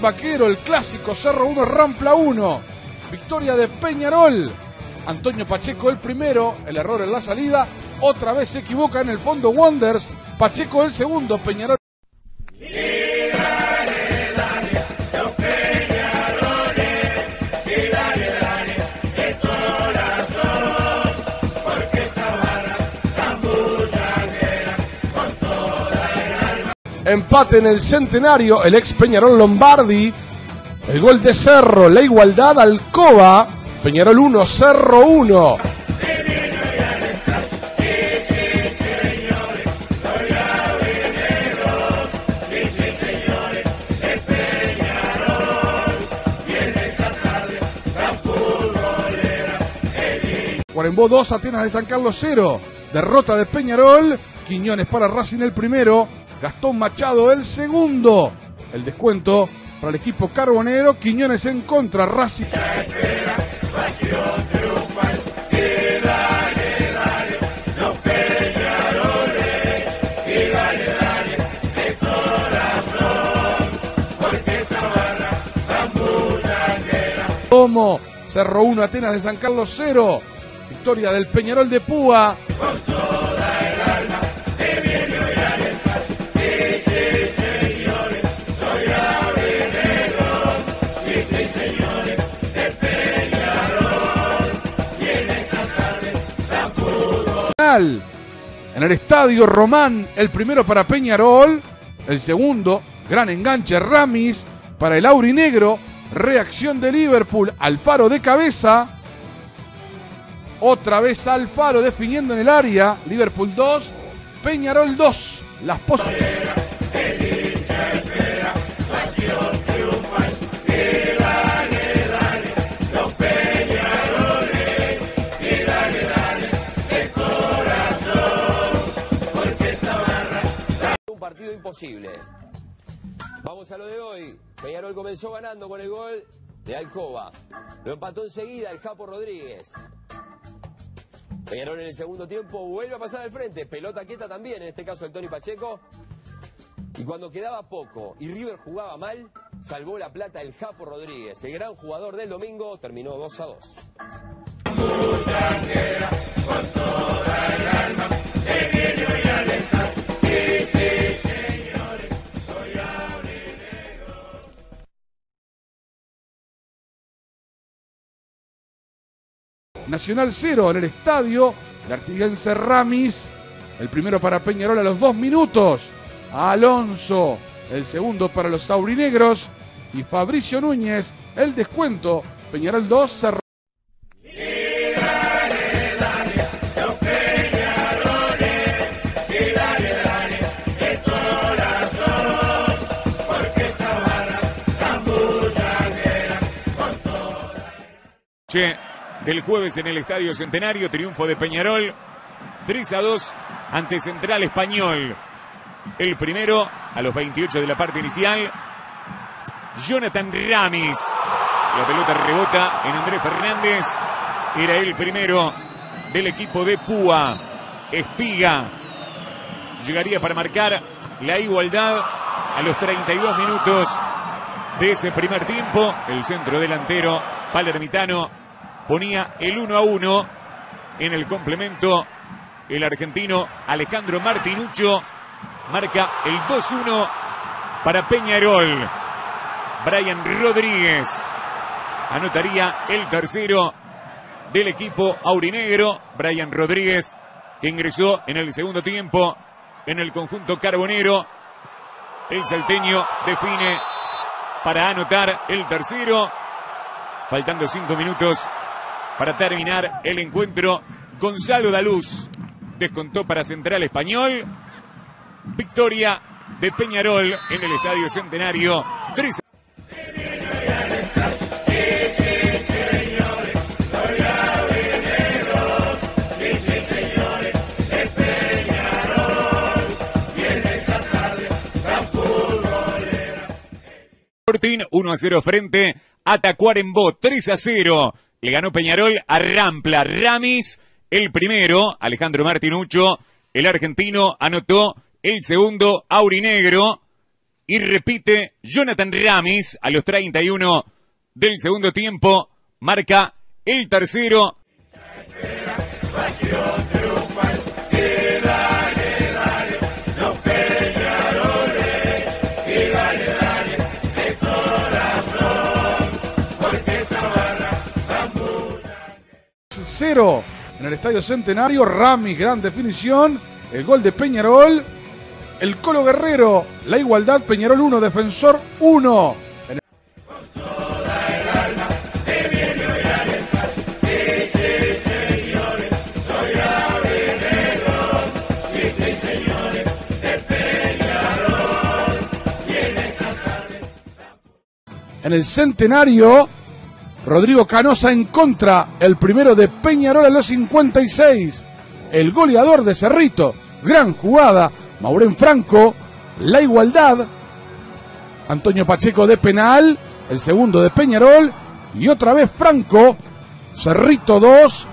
Vaquero, el clásico Cerro 1, Rampla 1. Victoria de Peñarol. Antonio Pacheco el primero, el error en la salida. Otra vez se equivoca en el fondo Wonders. Pacheco el segundo, Peñarol. Empate en el centenario, el ex Peñarol Lombardi. El gol de Cerro, la igualdad Alcoba. Peñarol 1, Cerro 1. Cuarembó 2, Atenas de San Carlos 0. Derrota de Peñarol. Quiñones para Racing el primero. Gastón Machado el segundo. El descuento para el equipo carbonero. Quiñones en contra. Racing. Como Cerro 1, Atenas de San Carlos 0. Victoria del Peñarol de Púa. En el estadio Román, el primero para Peñarol, el segundo, gran enganche Ramis para el Aurinegro, reacción de Liverpool, Alfaro de cabeza, otra vez Alfaro definiendo en el área, Liverpool 2, Peñarol 2, las posibilidades. Vamos a lo de hoy. Peñarol comenzó ganando con el gol de Alcoba. Lo empató enseguida el Capo Rodríguez. Peñarol en el segundo tiempo vuelve a pasar al frente. Pelota quieta también, en este caso el Tony Pacheco. Y cuando quedaba poco y River jugaba mal, salvó la plata el Japo Rodríguez. El gran jugador del domingo terminó 2 a 2. Nacional 0 en el estadio. de Artiguense Ramis. El primero para Peñarol a los dos minutos. Alonso. El segundo para los saurinegros. Y Fabricio Núñez. El descuento. Peñarol 2. Cerro. Che, del jueves en el Estadio Centenario, triunfo de Peñarol, 3 a 2 ante Central Español. El primero a los 28 de la parte inicial, Jonathan Ramis. La pelota rebota en Andrés Fernández. Era el primero del equipo de Púa. Espiga llegaría para marcar la igualdad a los 32 minutos de ese primer tiempo. El centro delantero palermitano ponía el 1 a 1 en el complemento. El argentino Alejandro Martinuccio marca el 2-1 para Peñarol. Brian Rodríguez anotaría el tercero del equipo aurinegro. Brian Rodríguez que ingresó en el segundo tiempo en el conjunto carbonero. El salteño define para anotar el tercero. Faltando cinco minutos para terminar el encuentro. Gonzalo Daluz descontó para Central Español. Victoria de Peñarol en el Estadio Centenario. 3 1 a 0 frente a Tacuarembó, 3 a 0. Le ganó Peñarol a Rampla, Ramis, el primero, Alejandro Martinucho, el argentino anotó el segundo, Aurinegro, y repite Jonathan Ramis a los 31 del segundo tiempo, marca el tercero. Cero. En el Estadio Centenario, Ramis, gran definición, el gol de Peñarol, el Colo Guerrero, la igualdad, Peñarol 1, Defensor 1. En el centenario, Rodrigo Canosa en contra, el primero de Peñarol a los 56, el goleador de Cerrito, gran jugada, Maurén Franco, la igualdad, Antonio Pacheco de penal, el segundo de Peñarol, y otra vez Franco, Cerrito 2,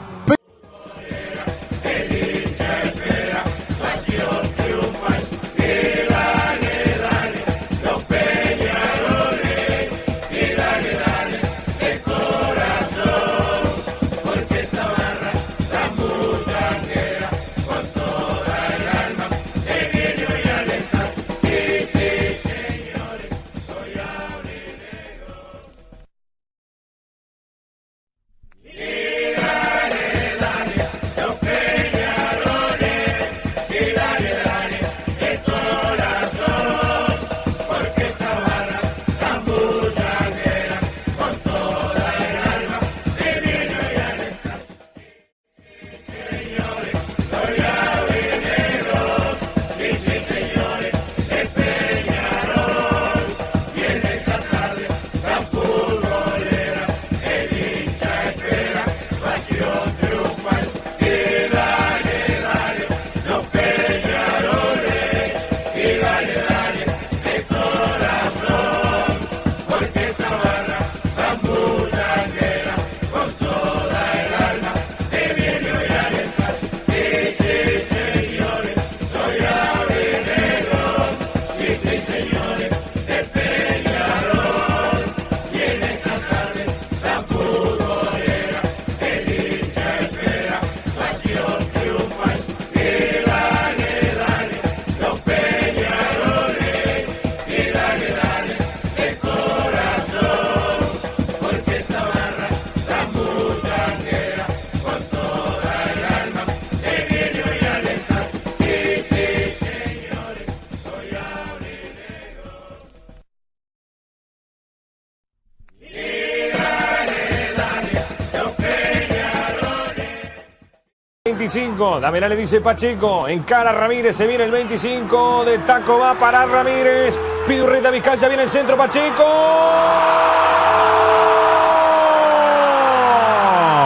Damela le dice Pacheco. Encara Ramírez. Se viene el 25 de Taco. Va para Ramírez. Pidurreta Vizcaya. Viene el centro. Pacheco.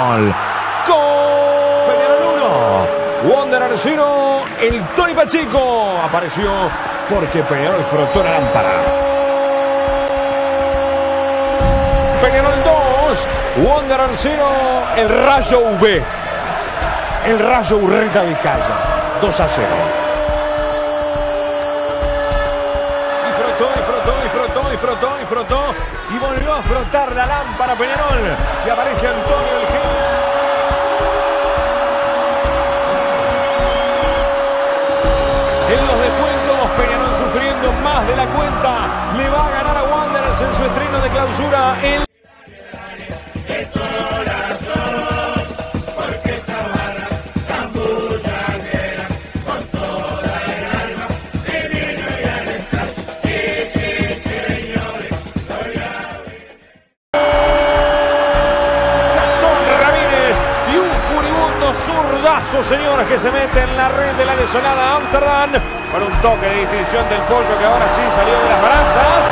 Gol. Gol. Peñarol 1. Wonder Arcino. El Tony Pacheco. Apareció porque Peñarol frotó la lámpara. Peñarol 2. Wonder Arcino. El rayo V el Rayo Urreta Vizcaya. 2 a 0. Y frotó, y frotó, y frotó, y frotó, y frotó. Y volvió a frotar la lámpara Peñarol. Y aparece Antonio el genio. En los descuentos, Peñarol sufriendo más de la cuenta. Le va a ganar a Wanderers en su estreno de clausura. El señores, que se mete en la red de la desolada Amsterdam. Con un toque de distinción del pollo que ahora sí salió de las brasas.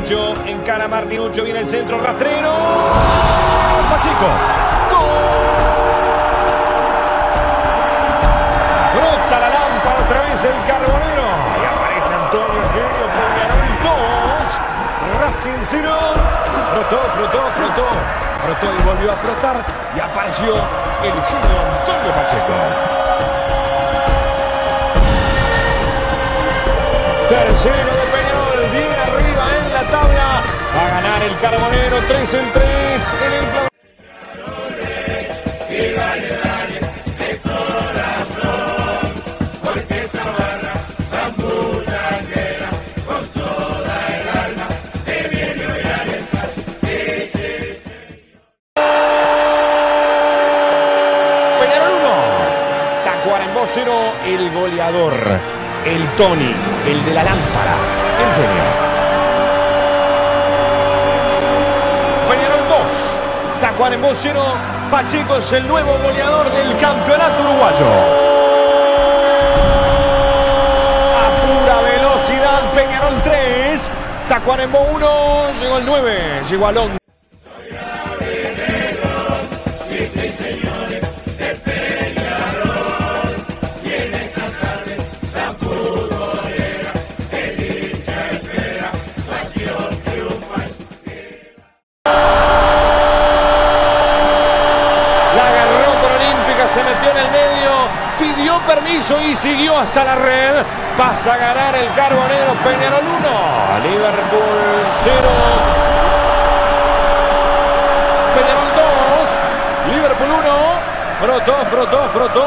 Martinuccio. Encara Martinuccio. Viene el centro. Rastrero. Pacheco. ¡Gol! Brota la lámpara otra vez el carbonero. Y aparece Antonio Eugenio Peñarol 2. Racing 0. Frotó, frotó, frotó. Frotó y volvió a frotar. Y apareció el genio Antonio Pacheco. Tercero El Carbonero 3 en 3 en el clavo. Peñarol 1. Tacuarembó 0, el goleador. El Tony, el de la lámpara. Peñarol 2. Tacuarembó 0. Pacheco es el nuevo goleador del campeonato uruguayo. A pura velocidad, Peñarol 3. Tacuarembó 1. Llegó el 9. Llegó al 11. A ganar el Carbonero Peñarol 1, Liverpool 0. Peñarol 2, Liverpool 1. Frotó, frotó, frotó,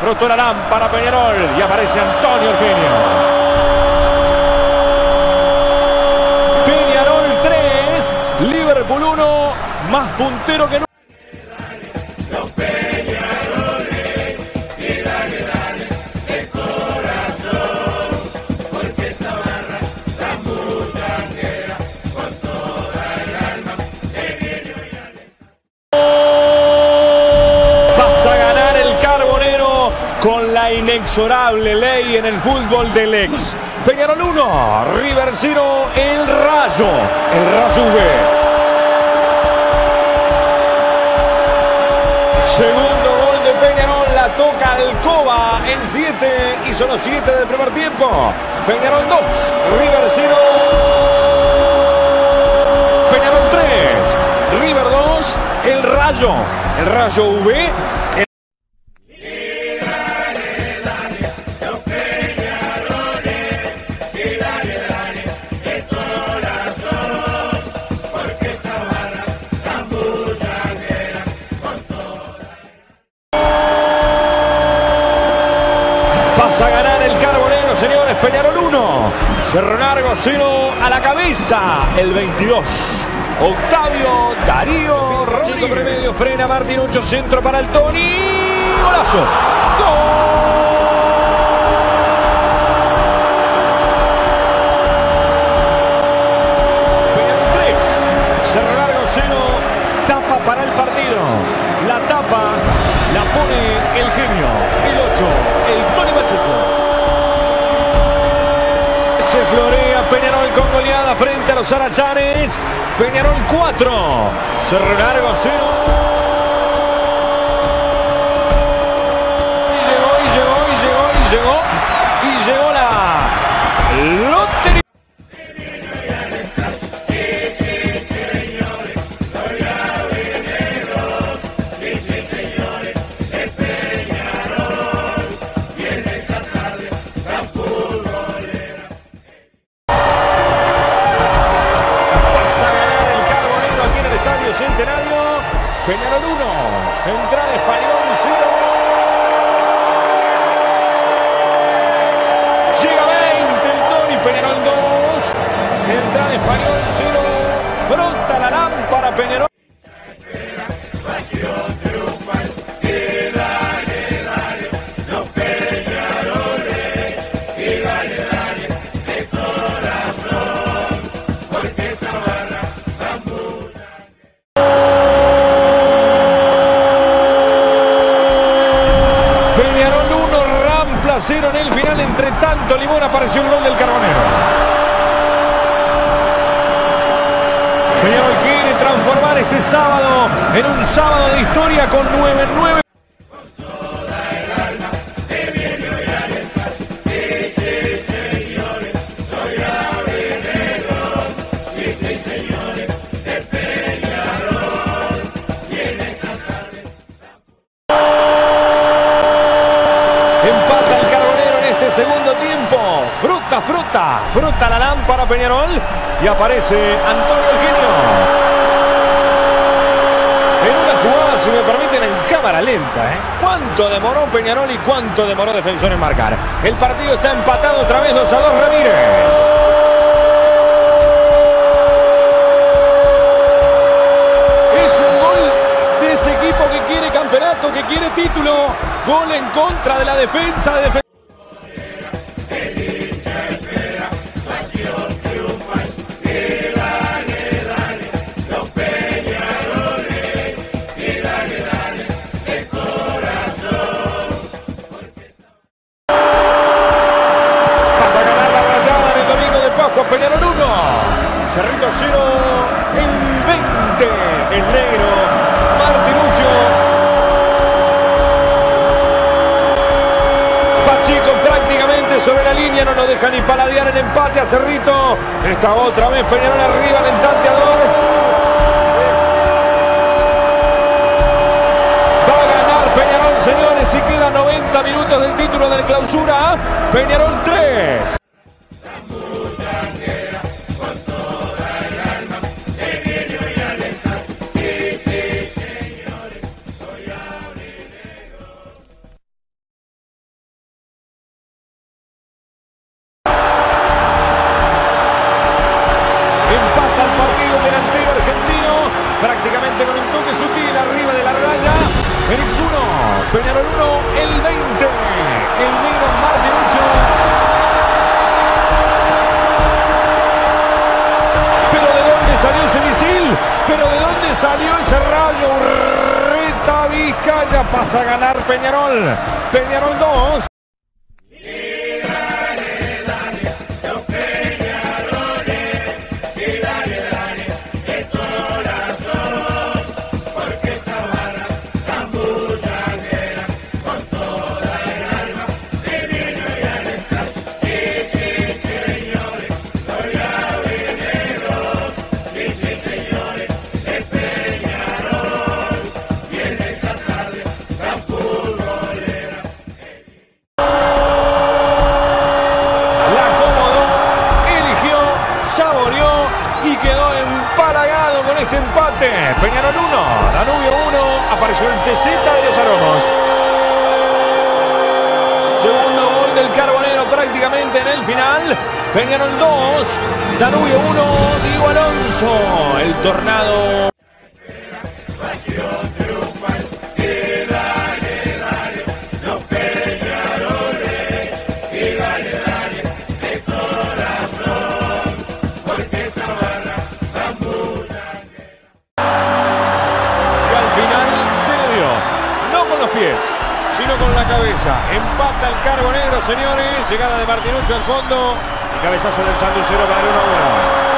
frotó la lámpara Peñarol y aparece Antonio Eugenio. Peñarol 3, Liverpool 1, más puntero que nunca. Fútbol del ex. Peñarol 1, River 0, el Rayo, el Rayo V. Segundo gol de Peñarol, la toca Alcoba en 7 y son los 7 del primer tiempo. Peñarol 2, River 0. Peñarol 3, River 2, el Rayo, el Rayo V. El 22. Octavio Darío Rodríguez. premedio. Frena Martinucho. Centro para el Tony. Golazo. Gol. Peñarol 3. Cerro Largo 0. Tapa para el partido. La tapa la pone el genio. El 8. El Tony Pacheco. Se goleada frente a los Arachanes. Peñarol 4. Cerro Largo 0. Y llegó, y llegó, y llegó, y llegó. Español 0. Llega 20 el Tony, Peñarol 2. Central Español 0. Frota la lámpara. Peñarol Fruta, la lámpara Peñarol. Y aparece Antonio Eugenio. En una jugada, si me permiten, en cámara lenta. ¿eh? ¿Cuánto demoró Peñarol y cuánto demoró Defensor en marcar? El partido está empatado otra vez 2 a 2 Ramírez. Es un gol de ese equipo que quiere campeonato, que quiere título. Gol en contra de la defensa de. Está otra vez Peñarol pies, sino con la cabeza. Empata el Carbonero, señores. Llegada de Martinuccio al fondo. Y cabezazo del Sanducero para el 1 1.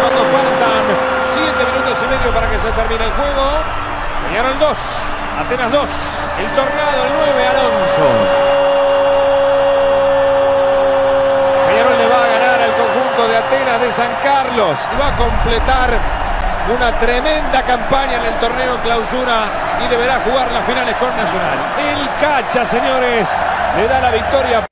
Cuando faltan 7 minutos y para que se termine el juego. Peñarol 2, Atenas 2. El Tornado el 9, Alonso. Peñarol le va a ganar al conjunto de Atenas de San Carlos y va a completar una tremenda campaña en el torneo clausura y deberá jugar las finales con Nacional. El Cacha, señores, le da la victoria.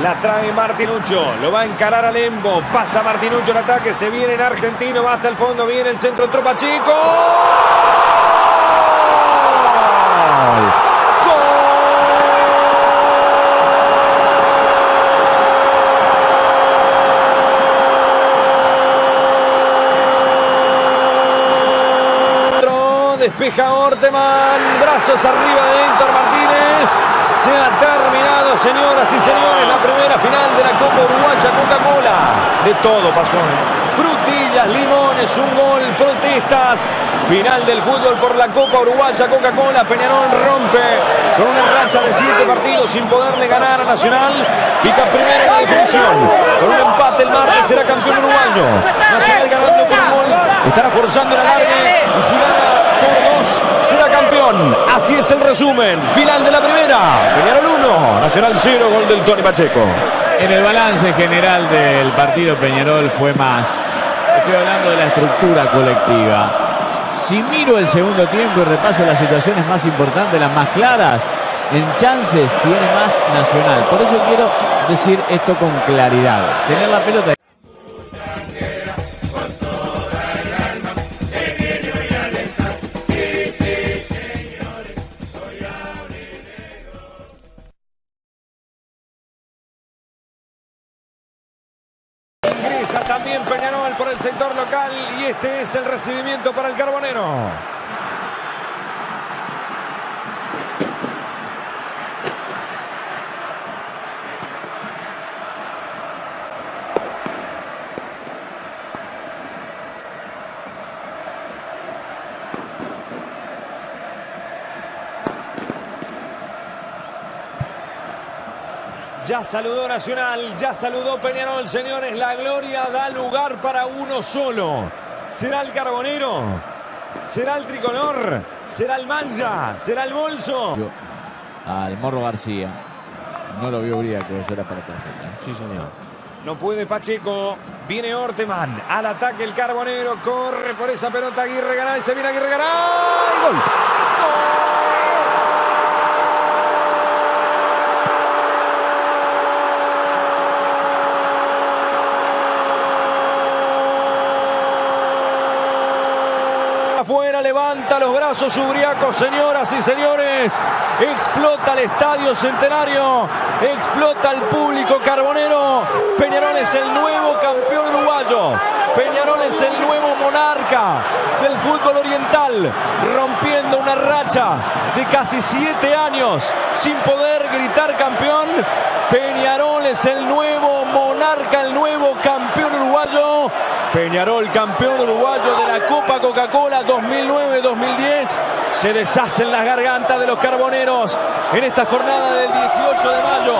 La trae Martinucho, lo va a encarar a Lembo, pasa Martinucho el ataque, se viene en argentino, va hasta el fondo, viene el centro, tropa chico. despeja Orteman, brazos arriba de Héctor Martínez. Se ha terminado, señoras y señores, la primera final de la Copa Uruguaya Coca-Cola. De todo pasó. Frutillas, limones, un gol, protestas. Final del fútbol por la Copa Uruguaya Coca-Cola. Peñarol rompe con una racha de siete partidos sin poderle ganar a Nacional. Pica primero en la definición. Con un empate el martes será campeón uruguayo. Nacional ganando por un gol. Estará forzando la larga. Y si gana por dos, será campeón. Así es el resumen. Final de la primera. Peñarol 1, Nacional 0, gol del Tony Pacheco. En el balance general del partido Peñarol fue más. Estoy hablando de la estructura colectiva. Si miro el segundo tiempo y repaso las situaciones más importantes, las más claras, en chances tiene más Nacional. Por eso quiero decir esto con claridad. Tener la pelota. Local y este es el recibimiento para el Carbonero. Ya saludó Nacional, ya saludó Peñarol, señores. La gloria da lugar para uno solo. ¿Será el Carbonero? ¿Será el Tricolor? ¿Será el Manja? ¿Será el Bolso? Al Morro García. No lo vio Briaco, eso era para tarjeta. Sí, señor. No puede Pacheco. Viene Orteman. Al ataque el Carbonero. Corre por esa pelota Aguirre Garay. Se viene Aguirre Garay. ¡Gol! Los brazos Ubriaco, señoras y señores. Explota el estadio centenario, explota el público carbonero. Peñarol es el nuevo campeón uruguayo. Peñarol es el nuevo monarca del fútbol oriental, rompiendo una racha de casi siete años sin poder gritar campeón. Peñarol es el nuevo monarca, el nuevo campeón. Peñarol, campeón uruguayo de la Copa Coca-Cola 2009-2010. Se deshacen las gargantas de los carboneros en esta jornada del 18 de mayo.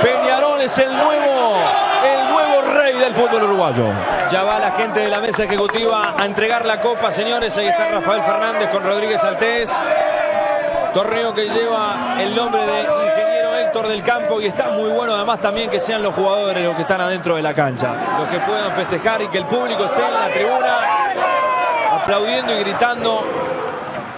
Peñarol es el nuevo, el nuevo rey del fútbol uruguayo. Ya va la gente de la mesa ejecutiva a entregar la copa, señores. Ahí está Rafael Fernández con Rodríguez Altés. Torneo que lleva el nombre de Del Campo y está muy bueno además también que sean los jugadores los que están adentro de la cancha, los que puedan festejar y que el público esté en la tribuna aplaudiendo y gritando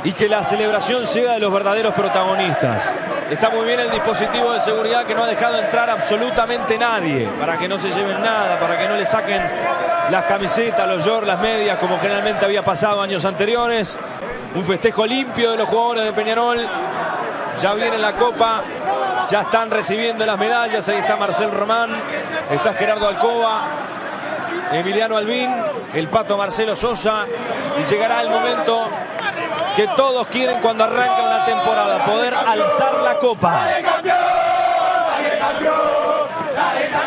y que la celebración sea de los verdaderos protagonistas. Está muy bien el dispositivo de seguridad que no ha dejado entrar absolutamente nadie para que no se lleven nada, para que no le saquen las camisetas, los shorts, las medias como generalmente había pasado años anteriores. Un festejo limpio de los jugadores de Peñarol. Ya viene la copa. Ya están recibiendo las medallas. Ahí está Marcel Román. Está Gerardo Alcoba. Emiliano Albín. El pato Marcelo Sosa. Y llegará el momento que todos quieren cuando arranca una temporada. Poder alzar la copa. La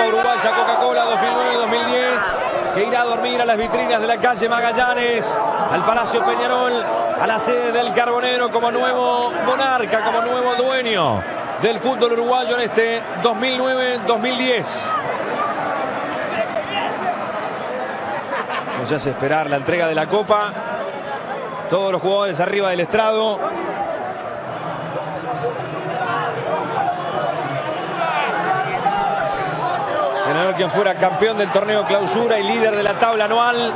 Copa Uruguaya Coca-Cola 2009-2010, que irá a dormir a las vitrinas de la calle Magallanes, al Palacio Peñarol, a la sede del Carbonero como nuevo monarca, como nuevo dueño del fútbol uruguayo en este 2009-2010. Nos hace esperar la entrega de la Copa. Todos los jugadores arriba del estrado. Quien fuera campeón del torneo clausura y líder de la tabla anual.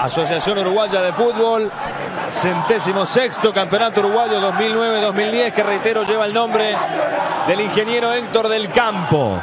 Asociación Uruguaya de Fútbol, centésimo sexto campeonato uruguayo 2009-2010, que reitero lleva el nombre del ingeniero Héctor del Campo.